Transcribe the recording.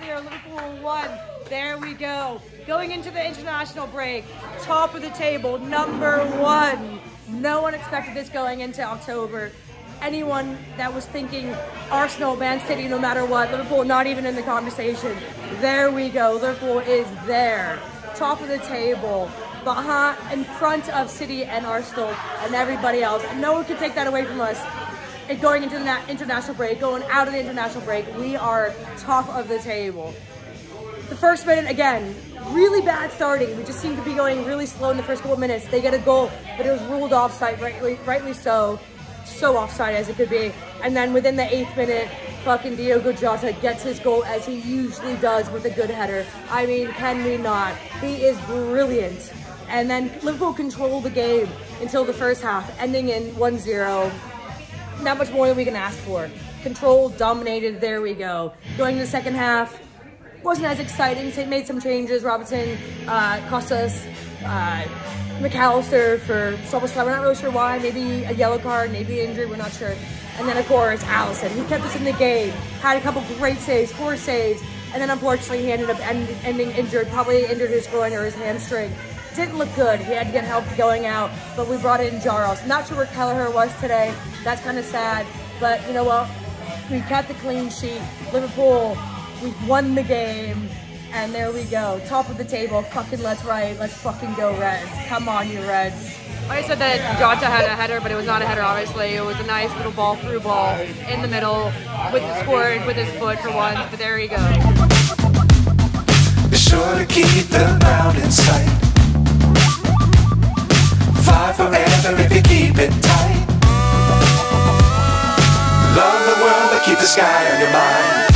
fucking go. Crystal Palace here, Liverpool one. There we go. Going into the international break, top of the table, number one. No one expected this going into October. Anyone that was thinking Arsenal, Man City, no matter what, Liverpool not even in the conversation. There we go. Liverpool is there. Top of the table, behind, in front of City and Arsenal and everybody else. No one can take that away from us going into the na- international break, going out of the international break, we are top of the table. The first minute, again, really bad starting. We just seem to be going really slow in the first couple of minutes. They get a goal, but it was ruled offside, rightly, rightly so. So offside as it could be. And then within the eighth minute, fucking Diogo Jota gets his goal as he usually does with a good header. I mean, can we not? He is brilliant. And then Liverpool control the game until the first half, ending in 1-0 not much more than we can ask for. Control dominated, there we go. Going to the second half, wasn't as exciting. So made some changes. Robinson uh, cost us uh, McAllister for Szoboszlai. We're not really sure why. Maybe a yellow card, maybe injury. We're not sure. And then of course Alisson, who kept us in the game, had a couple great saves, four saves, and then unfortunately he ended up end, ending injured. Probably injured his groin or his hamstring. Didn't look good. He had to get help going out, but we brought in Jaros. Not sure where Kelleher was today. That's kind of sad, but you know what? We kept the clean sheet. Liverpool, we won the game, and there we go. Top of the table. Fucking let's right. Let's fucking go Reds. Come on, you Reds. I said that Jota had a header, but it was not a header, obviously. It was a nice little ball through ball in the middle with the scored with his foot for once, but there you go. Be sure to keep the ground in sight. Fly forever keep the sky on your mind.